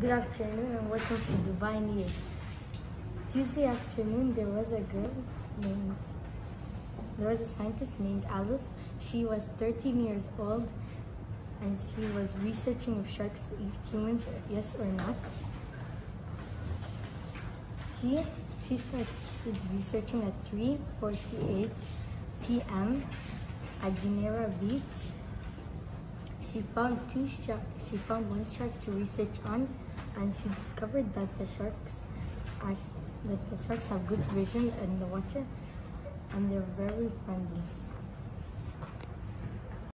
Good afternoon and welcome to Dubai News. Tuesday afternoon, there was a girl named, there was a scientist named Alice. She was 13 years old and she was researching if sharks eat humans, yes or not. She, she started researching at 3.48 p.m. at Jumeirah Beach. She found two sharks. She found one shark to research on, and she discovered that the sharks, that the sharks have good vision in the water, and they're very friendly.